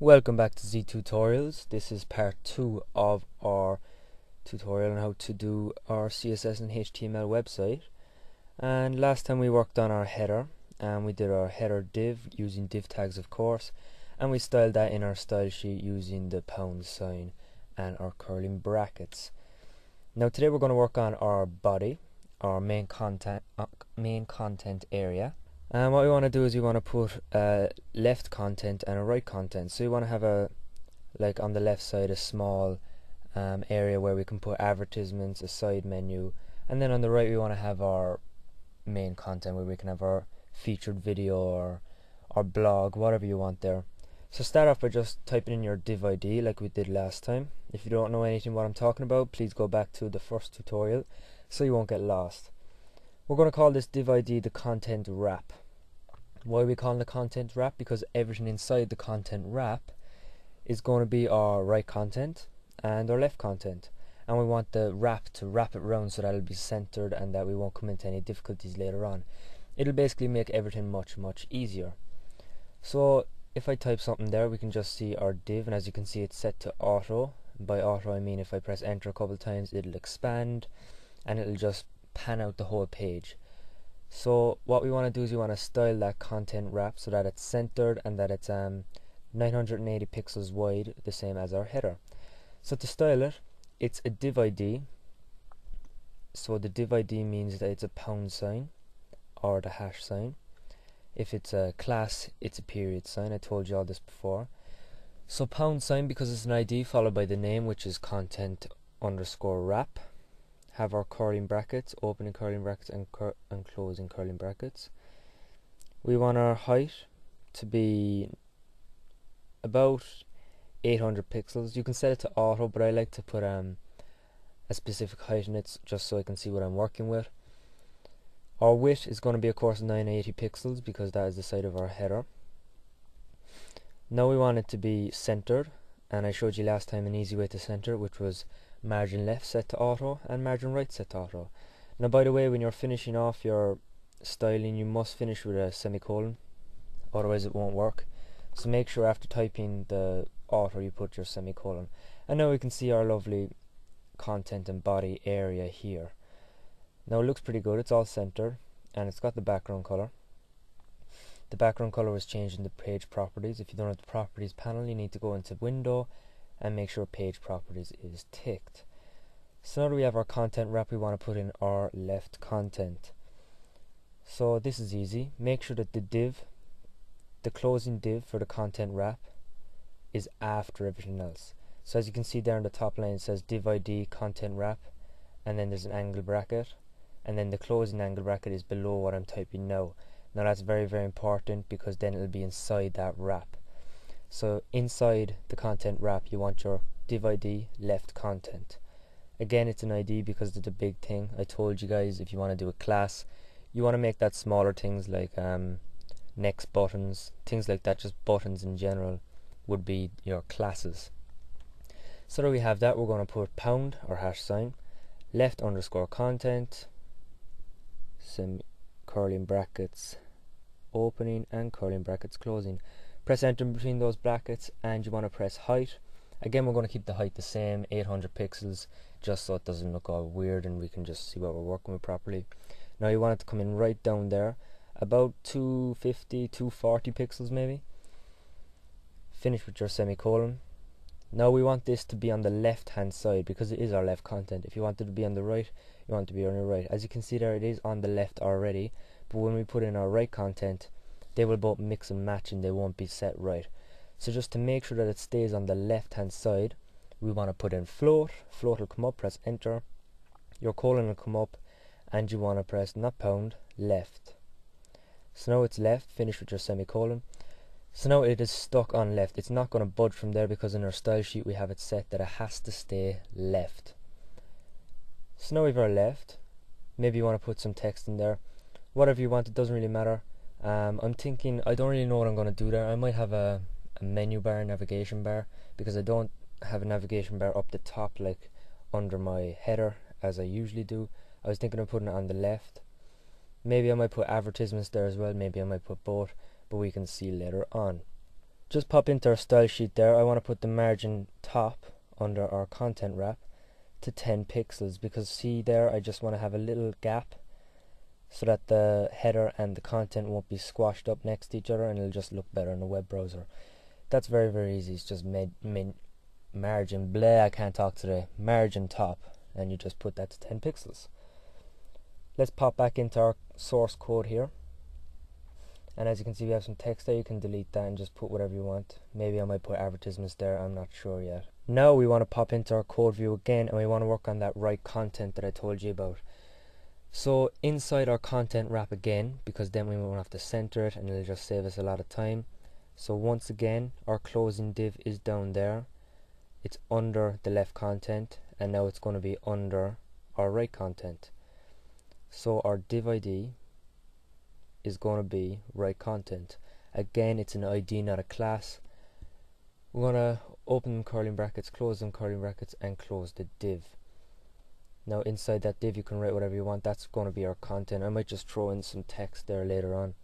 Welcome back to ZeTutorials. This is part 2 of our tutorial on how to do our CSS and HTML website. And last time we worked on our header and we did our header div using div tags of course and we styled that in our style sheet using the pound sign and our curling brackets. Now today we're going to work on our body, our main content uh, main content area and what we want to do is we want to put a left content and a right content. So we want to have a, like on the left side, a small um, area where we can put advertisements, a side menu, and then on the right we want to have our main content where we can have our featured video or our blog, whatever you want there. So start off by just typing in your div ID like we did last time. If you don't know anything what I'm talking about, please go back to the first tutorial so you won't get lost. We're going to call this div ID the content wrap. Why are we calling the content wrap? Because everything inside the content wrap is going to be our right content and our left content. And we want the wrap to wrap it around so that it'll be centered and that we won't come into any difficulties later on. It'll basically make everything much, much easier. So if I type something there, we can just see our div, and as you can see, it's set to auto. By auto, I mean if I press enter a couple times, it'll expand and it'll just pan out the whole page. So what we want to do is we want to style that content wrap so that it's centered and that it's um, 980 pixels wide, the same as our header. So to style it, it's a div ID. So the div ID means that it's a pound sign or the hash sign. If it's a class, it's a period sign. I told you all this before. So pound sign because it's an ID followed by the name, which is content underscore wrap have our curling brackets, opening curling brackets and, cur and closing curling brackets. We want our height to be about 800 pixels. You can set it to auto, but I like to put um, a specific height in it just so I can see what I'm working with. Our width is going to be of course 980 pixels because that is the side of our header. Now we want it to be centered and I showed you last time an easy way to center which was margin left set to auto and margin right set to auto. Now by the way when you're finishing off your styling you must finish with a semicolon otherwise it won't work. So make sure after typing the auto you put your semicolon. And now we can see our lovely content and body area here. Now it looks pretty good, it's all centered and it's got the background color. The background color was changed in the page properties. If you don't have the properties panel you need to go into window and make sure page properties is ticked. So now that we have our content wrap, we want to put in our left content. So this is easy. Make sure that the div, the closing div for the content wrap, is after everything else. So as you can see there in the top line, it says div ID content wrap, and then there's an angle bracket, and then the closing angle bracket is below what I'm typing now. Now that's very very important because then it'll be inside that wrap. So inside the content wrap, you want your div ID left content. Again, it's an ID because it's a big thing. I told you guys if you want to do a class, you want to make that smaller things like um, next buttons, things like that, just buttons in general would be your classes. So that we have that, we're going to put pound or hash sign, left underscore content, some curling brackets opening and curling brackets closing press enter between those brackets and you want to press height. Again we're going to keep the height the same 800 pixels just so it doesn't look all weird and we can just see what we're working with properly. Now you want it to come in right down there about 250 240 pixels maybe. Finish with your semicolon. Now we want this to be on the left hand side because it is our left content. If you want it to be on the right you want it to be on the right. As you can see there it is on the left already but when we put in our right content they will both mix and match and they won't be set right. So just to make sure that it stays on the left hand side, we want to put in float. Float will come up, press enter. Your colon will come up and you want to press not pound, left. So now it's left, finish with your semicolon. So now it is stuck on left. It's not going to budge from there because in our style sheet we have it set that it has to stay left. So now we've our left. Maybe you want to put some text in there. Whatever you want, it doesn't really matter. Um, I'm thinking I don't really know what I'm going to do there. I might have a, a menu bar, navigation bar, because I don't have a navigation bar up the top like under my header as I usually do. I was thinking of putting it on the left. Maybe I might put advertisements there as well. Maybe I might put both, but we can see later on. just pop into our style sheet there I want to put the margin top under our content wrap to 10 pixels because see there I just want to have a little gap so that the header and the content won't be squashed up next to each other and it'll just look better in the web browser. That's very very easy. It's just margin bleh I can't talk today. Margin top. And you just put that to 10 pixels. Let's pop back into our source code here. And as you can see we have some text there. You can delete that and just put whatever you want. Maybe I might put advertisements there. I'm not sure yet. Now we want to pop into our code view again and we want to work on that right content that I told you about so inside our content wrap again because then we won't have to center it and it'll just save us a lot of time. So once again our closing div is down there. It's under the left content and now it's going to be under our right content. So our div id is going to be right content. Again it's an id not a class. We're going to open curly brackets close them curly brackets and close the div now inside that div you can right whatever you want. That's going to be our content. I might just throw in some text there later on.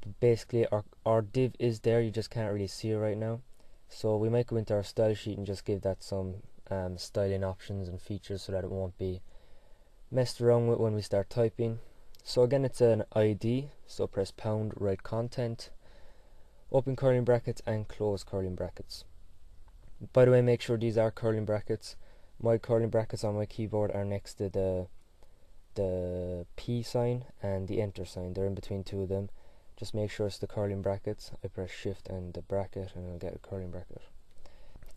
But basically our, our div is there. You just can't really see it right now. So we might go into our style sheet and just give that some um, styling options and features so that it won't be messed around with when we start typing. So again it's an ID so press pound write content open curling brackets and close curling brackets. By the way make sure these are curling brackets my curling brackets on my keyboard are next to the the P sign and the enter sign. They're in between two of them. Just make sure it's the curling brackets. I press shift and the bracket and I'll get a curling bracket.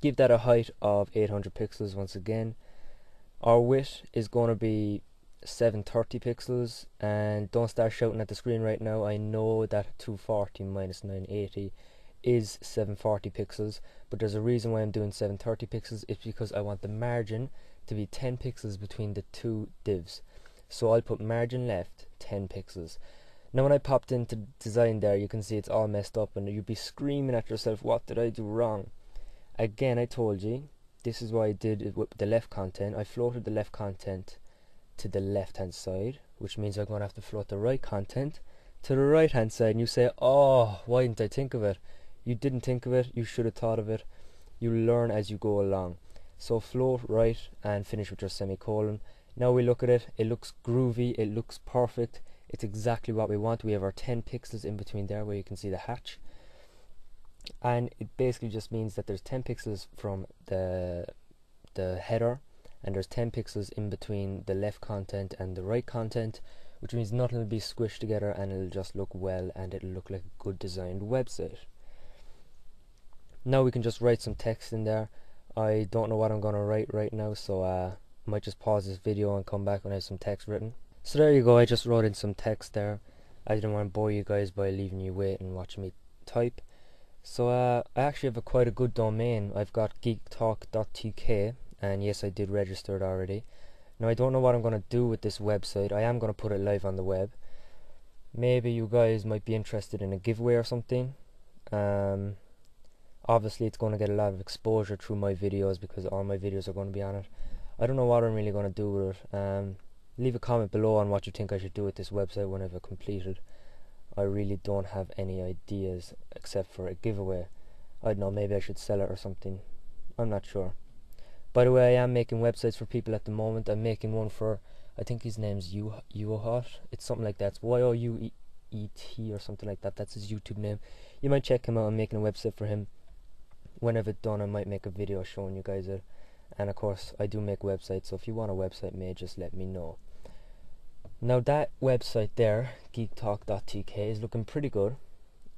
Give that a height of 800 pixels once again. Our width is going to be 730 pixels. And don't start shouting at the screen right now. I know that 240 minus 980 is 740 pixels but there's a reason why I'm doing 730 pixels. It's because I want the margin to be 10 pixels between the two divs. So I'll put margin left 10 pixels. Now when I popped into design there you can see it's all messed up and you'd be screaming at yourself what did I do wrong? Again I told you this is why I did it with the left content. I floated the left content to the left hand side which means I'm going to have to float the right content to the right hand side. And you say oh why didn't I think of it you didn't think of it you should have thought of it. You learn as you go along. So float right and finish with your semicolon. Now we look at it. It looks groovy. It looks perfect. It's exactly what we want. We have our 10 pixels in between there where you can see the hatch. And it basically just means that there's 10 pixels from the the header and there's 10 pixels in between the left content and the right content which means nothing will be squished together and it'll just look well and it'll look like a good designed website now we can just write some text in there I don't know what I'm gonna write right now so uh, I might just pause this video and come back when I have some text written so there you go I just wrote in some text there I didn't want to bore you guys by leaving you waiting and watching me type so uh, I actually have a quite a good domain. I've got geektalk.tk and yes I did register it already. Now I don't know what I'm going to do with this website. I am going to put it live on the web. Maybe you guys might be interested in a giveaway or something. Um, obviously it's going to get a lot of exposure through my videos because all my videos are going to be on it. I don't know what I'm really going to do with it. Um, leave a comment below on what you think I should do with this website when I've completed. I really don't have any ideas except for a giveaway. I don't know, maybe I should sell it or something. I'm not sure. By the way, I am making websites for people at the moment. I'm making one for, I think his name's Youhot. It's something like that. It's Y-O-U-E-T or something like that. That's his YouTube name. You might check him out. I'm making a website for him. Whenever done, I might make a video showing you guys it. And of course, I do make websites, so if you want a website made, just let me know. Now that website there, geektalk.tk, is looking pretty good.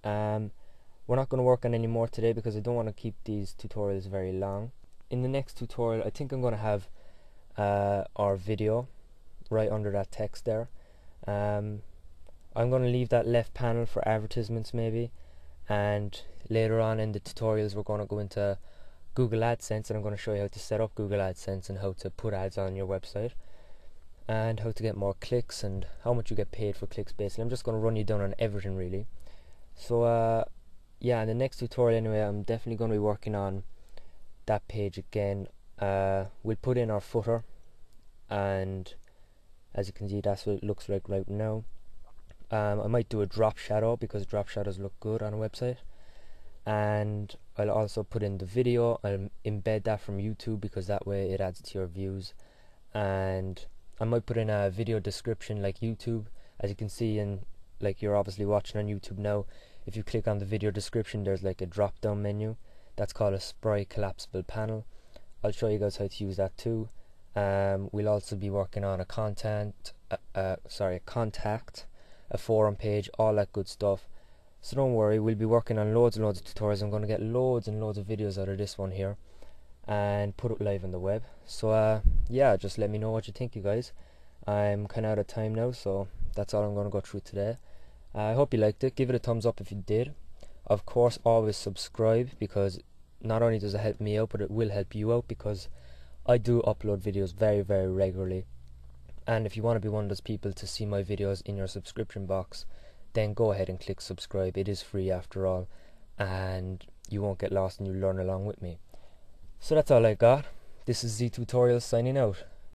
Um, we're not going to work on any more today because I don't want to keep these tutorials very long. In the next tutorial, I think I'm going to have uh, our video right under that text there. Um, I'm going to leave that left panel for advertisements maybe and later on in the tutorials we're going to go into Google AdSense and I'm going to show you how to set up Google AdSense and how to put ads on your website and how to get more clicks and how much you get paid for clicks basically. I'm just going to run you down on everything really. So uh, yeah in the next tutorial anyway I'm definitely going to be working on that page again. Uh, we'll put in our footer and as you can see that's what it looks like right now um, I might do a drop shadow because drop shadows look good on a website. And I'll also put in the video. I'll embed that from YouTube because that way it adds to your views. And I might put in a video description like YouTube. As you can see and like you're obviously watching on YouTube now. If you click on the video description there's like a drop down menu that's called a Spry collapsible panel. I'll show you guys how to use that too. Um, we'll also be working on a content uh, uh, sorry a contact a forum page all that good stuff. So don't worry we'll be working on loads and loads of tutorials. I'm going to get loads and loads of videos out of this one here and put it live on the web. So uh, yeah just let me know what you think you guys. I'm kind of out of time now so that's all I'm going to go through today. I hope you liked it. Give it a thumbs up if you did. Of course always subscribe because not only does it help me out but it will help you out because I do upload videos very very regularly and if you want to be one of those people to see my videos in your subscription box then go ahead and click subscribe. It is free after all, and you won't get lost and you learn along with me. So that's all I got. This is ZeTutorials signing out.